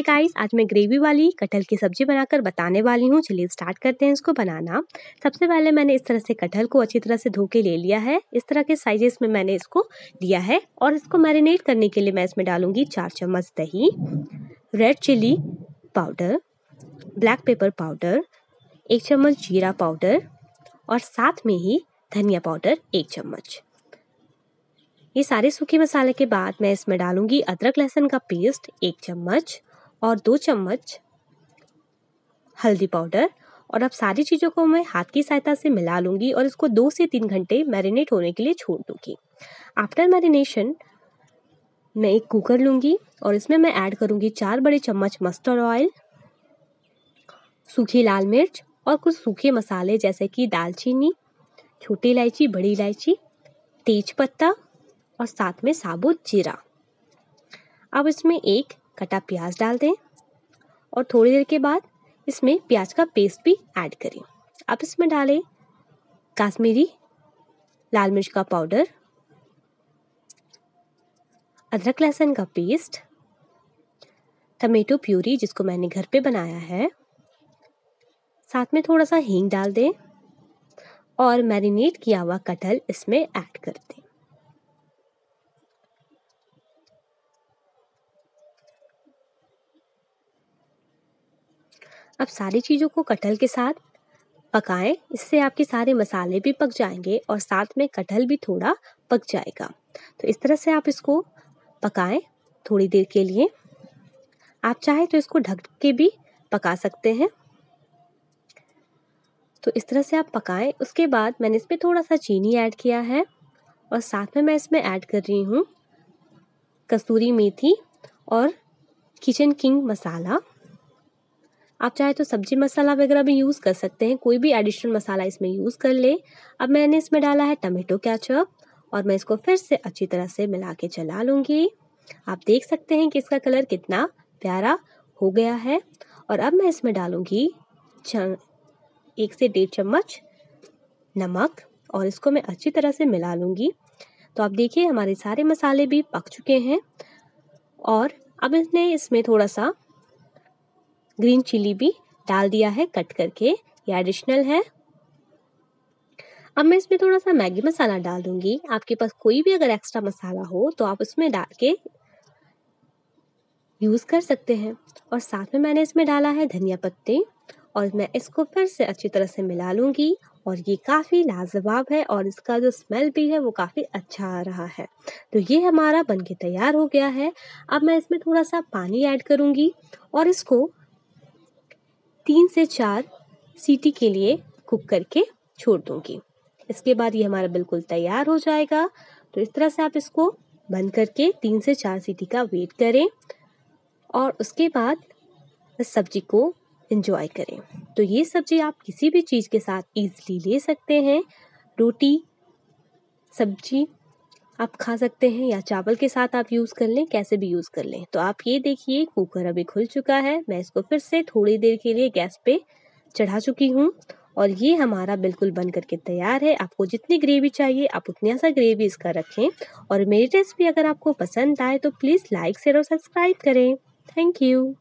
Hi guys आज मैं gravy वाली, कटहल की सब्ज़ी बनाकर बताने वाली हूँ। चलिए स्टार्ट करते हैं इसको बनाना। सबसे पहले मैंने इस तरह से कटहल को अच्छी तरह से धो के ले लिया है। इस तरह के साइजेस में मैंने इसको लिया है और इसको मैरिनेट करने के लिए मैं इसमें डालूँगी चार चम्मच दही red chilli powder black pepper powder एक चम्मच जीरा पाउडर और साथ में ही धनिया पाउडर एक चम्मच। ये सारे सूखे मसाले के बाद मैं इसमें डालूँगी अदरक लहसुन का पेस्ट एक चम्मच और दो चम्मच हल्दी पाउडर। और अब सारी चीज़ों को मैं हाथ की सहायता से मिला लूँगी और इसको दो से तीन घंटे मैरिनेट होने के लिए छोड़ दूँगी। आफ्टर मैरिनेशन मैं एक कुकर लूँगी और इसमें मैं ऐड करूँगी चार बड़े चम्मच मस्टर्ड ऑयल, सूखी लाल मिर्च और कुछ सूखे मसाले जैसे कि दालचीनी, छोटी इलायची, बड़ी इलायची, तेज पत्ता और साथ में साबुत जीरा। अब इसमें एक कटा प्याज डाल दें और थोड़ी देर के बाद इसमें प्याज का पेस्ट भी ऐड करें। अब इसमें डालें काश्मीरी लाल मिर्च का पाउडर अदरक लहसुन का पेस्ट टमेटो प्यूरी जिसको मैंने घर पे बनाया है। साथ में थोड़ा सा हींग डाल दें और मैरिनेट किया हुआ कटहल इसमें ऐड कर दें। अब सारी चीज़ों को कटहल के साथ पकाएँ। इससे आपके सारे मसाले भी पक जाएँगे और साथ में कटहल भी थोड़ा पक जाएगा। तो इस तरह से आप इसको पकाएँ थोड़ी देर के लिए। आप चाहे तो इसको ढक के भी पका सकते हैं। तो इस तरह से आप पकाएँ। उसके बाद मैंने इसमें थोड़ा सा चीनी ऐड किया है और साथ में मैं इसमें ऐड कर रही हूँ कसूरी मेथी और किचन किंग मसाला। आप चाहे तो सब्ज़ी मसाला वगैरह भी यूज़ कर सकते हैं, कोई भी एडिशनल मसाला इसमें यूज़ कर ले। अब मैंने इसमें डाला है टमाटो कैचअप और मैं इसको फिर से अच्छी तरह से मिला के चला लूँगी। आप देख सकते हैं कि इसका कलर कितना प्यारा हो गया है। और अब मैं इसमें डालूँगी एक से डेढ़ चम्मच नमक और इसको मैं अच्छी तरह से मिला लूँगी। तो आप देखिए, हमारे सारे मसाले भी पक चुके हैं। और अब इसने इसमें थोड़ा सा ग्रीन चिली भी डाल दिया है कट करके। ये एडिशनल है। अब मैं इसमें थोड़ा सा मैगी मसाला डाल दूँगी। आपके पास कोई भी अगर एक्स्ट्रा मसाला हो तो आप उसमें डाल के यूज़ कर सकते हैं। और साथ में मैंने इसमें डाला है धनिया पत्ते। और मैं इसको फिर से अच्छी तरह से मिला लूँगी। और ये काफ़ी लाजवाब है और इसका जो स्मेल भी है, वो काफ़ी अच्छा आ रहा है। तो ये हमारा बनके तैयार हो गया है। अब मैं इसमें थोड़ा सा पानी ऐड करूँगी। और इसको तीन से चार सीटी के लिए कुक करके छोड़ दूँगी। इसके बाद ये हमारा बिल्कुल तैयार हो जाएगा। तो इस तरह से आप इसको बंद करके तीन से चार सीटी का वेट करें और उसके बाद इस सब्ज़ी को इंजॉय करें। तो ये सब्ज़ी आप किसी भी चीज़ के साथ इजीली ले सकते हैं। रोटी, सब्ज़ी आप खा सकते हैं या चावल के साथ आप यूज़ कर लें, कैसे भी यूज़ कर लें। तो आप ये देखिए कुकर अभी खुल चुका है। मैं इसको फिर से थोड़ी देर के लिए गैस पे चढ़ा चुकी हूँ। और ये हमारा बिल्कुल बन करके तैयार है। आपको जितनी ग्रेवी चाहिए, आप उतनी सा ग्रेवी इसका रखें। और मेरी रेसिपी अगर आपको पसंद आए तो प्लीज़ लाइक शेयर और सब्सक्राइब करें। Thank you